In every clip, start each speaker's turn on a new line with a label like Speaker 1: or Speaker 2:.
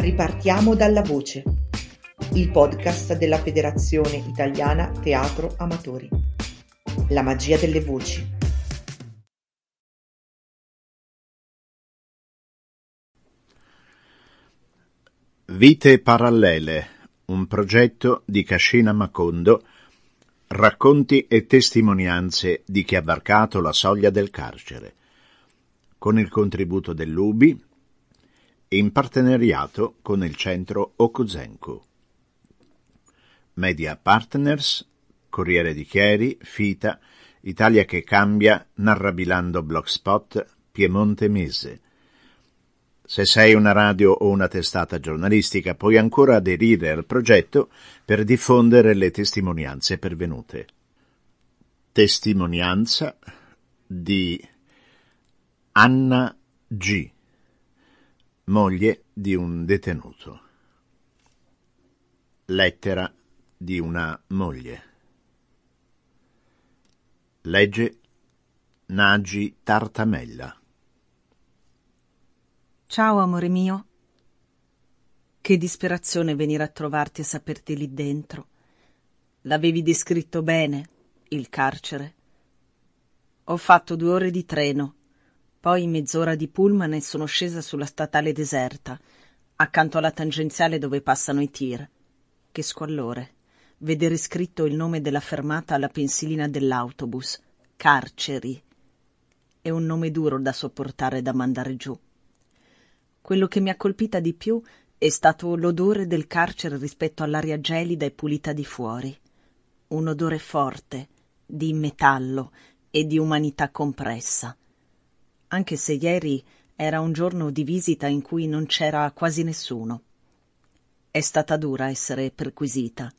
Speaker 1: Ripartiamo dalla voce, il podcast della Federazione Italiana Teatro Amatori. La magia delle voci.
Speaker 2: Vite parallele, un progetto di Cascina Macondo, racconti e testimonianze di chi ha varcato la soglia del carcere, con il contributo dell'UBI, in partenariato con il centro Okuzenku. Media Partners, Corriere di Chieri, Fita, Italia che cambia, Narrabilando Blogspot, Piemonte Mese. Se sei una radio o una testata giornalistica puoi ancora aderire al progetto per diffondere le testimonianze pervenute. Testimonianza di Anna G moglie di un detenuto. Lettera di una moglie. Legge Nagi Tartamella.
Speaker 3: Ciao amore mio. Che disperazione venire a trovarti e saperti lì dentro. L'avevi descritto bene, il carcere. Ho fatto due ore di treno poi mezz'ora di pullman e sono scesa sulla statale deserta, accanto alla tangenziale dove passano i tir. Che squallore. Vedere scritto il nome della fermata alla pensilina dell'autobus. Carceri. È un nome duro da sopportare e da mandare giù. Quello che mi ha colpita di più è stato l'odore del carcere rispetto all'aria gelida e pulita di fuori. Un odore forte, di metallo e di umanità compressa anche se ieri era un giorno di visita in cui non c'era quasi nessuno. È stata dura essere perquisita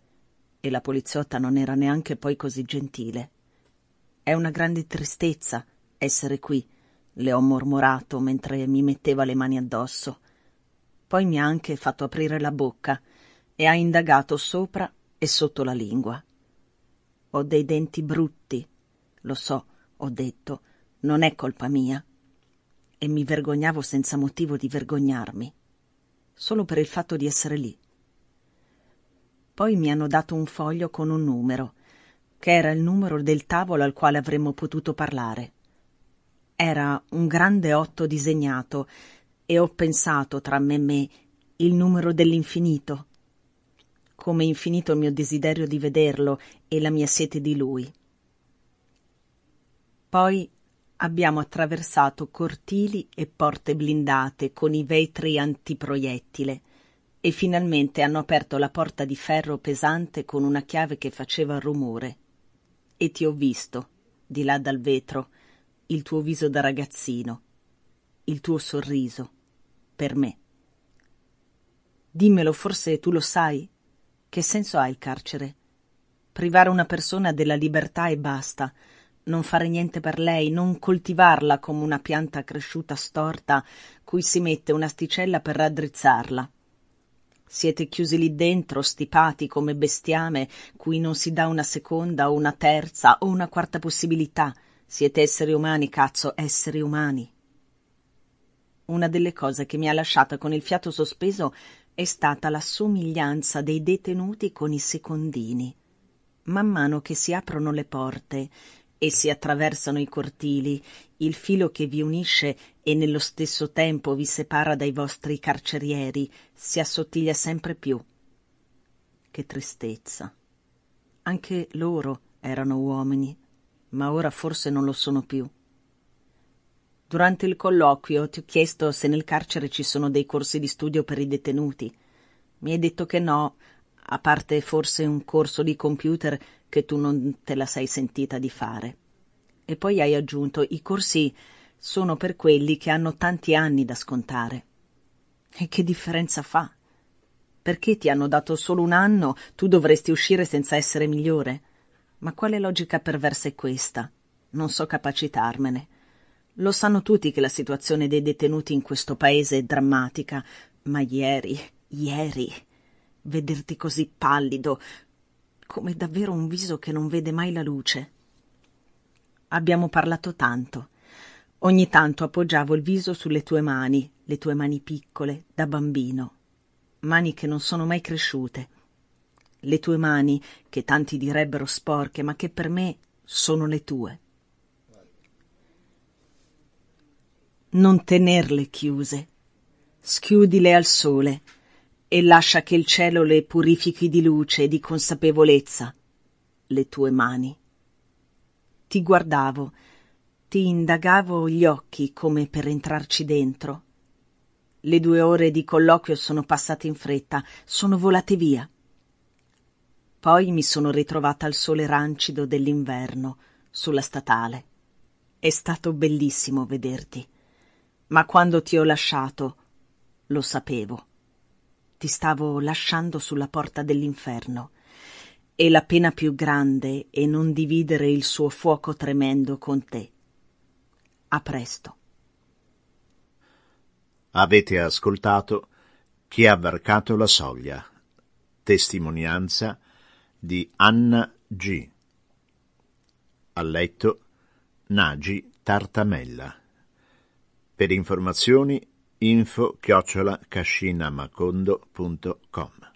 Speaker 3: e la poliziotta non era neanche poi così gentile. È una grande tristezza essere qui, le ho mormorato mentre mi metteva le mani addosso. Poi mi ha anche fatto aprire la bocca e ha indagato sopra e sotto la lingua. Ho dei denti brutti, lo so, ho detto, non è colpa mia e mi vergognavo senza motivo di vergognarmi, solo per il fatto di essere lì. Poi mi hanno dato un foglio con un numero, che era il numero del tavolo al quale avremmo potuto parlare. Era un grande otto disegnato e ho pensato tra me e me il numero dell'infinito. Come infinito il mio desiderio di vederlo e la mia sete di lui. Poi abbiamo attraversato cortili e porte blindate con i vetri antiproiettile e finalmente hanno aperto la porta di ferro pesante con una chiave che faceva rumore. E ti ho visto, di là dal vetro, il tuo viso da ragazzino, il tuo sorriso, per me. Dimmelo, forse tu lo sai? Che senso ha il carcere? Privare una persona della libertà e basta, non fare niente per lei, non coltivarla come una pianta cresciuta storta cui si mette un'asticella per raddrizzarla. Siete chiusi lì dentro, stipati come bestiame, cui non si dà una seconda o una terza o una quarta possibilità. Siete esseri umani, cazzo, esseri umani. Una delle cose che mi ha lasciata con il fiato sospeso è stata la somiglianza dei detenuti con i secondini. Man mano che si aprono le porte si attraversano i cortili, il filo che vi unisce e nello stesso tempo vi separa dai vostri carcerieri si assottiglia sempre più. Che tristezza. Anche loro erano uomini, ma ora forse non lo sono più. Durante il colloquio ti ho chiesto se nel carcere ci sono dei corsi di studio per i detenuti. Mi hai detto che no, a parte forse un corso di computer che tu non te la sei sentita di fare. E poi hai aggiunto i corsi sono per quelli che hanno tanti anni da scontare. E che differenza fa? Perché ti hanno dato solo un anno, tu dovresti uscire senza essere migliore? Ma quale logica perversa è questa? Non so capacitarmene. Lo sanno tutti che la situazione dei detenuti in questo paese è drammatica, ma ieri, ieri, vederti così pallido, come davvero un viso che non vede mai la luce. Abbiamo parlato tanto. Ogni tanto appoggiavo il viso sulle tue mani, le tue mani piccole, da bambino. mani che non sono mai cresciute. Le tue mani, che tanti direbbero sporche, ma che per me sono le tue. Non tenerle chiuse. Schiudile al sole e lascia che il cielo le purifichi di luce e di consapevolezza, le tue mani. Ti guardavo, ti indagavo gli occhi come per entrarci dentro. Le due ore di colloquio sono passate in fretta, sono volate via. Poi mi sono ritrovata al sole rancido dell'inverno, sulla statale. È stato bellissimo vederti. Ma quando ti ho lasciato, lo sapevo. Ti stavo lasciando sulla porta dell'inferno. E la pena più grande è non dividere il suo fuoco tremendo con te. A presto.
Speaker 2: Avete ascoltato Chi ha varcato la soglia. Testimonianza di Anna G. A letto Nagi Tartamella. Per informazioni info chiocciola cascinamacondo.com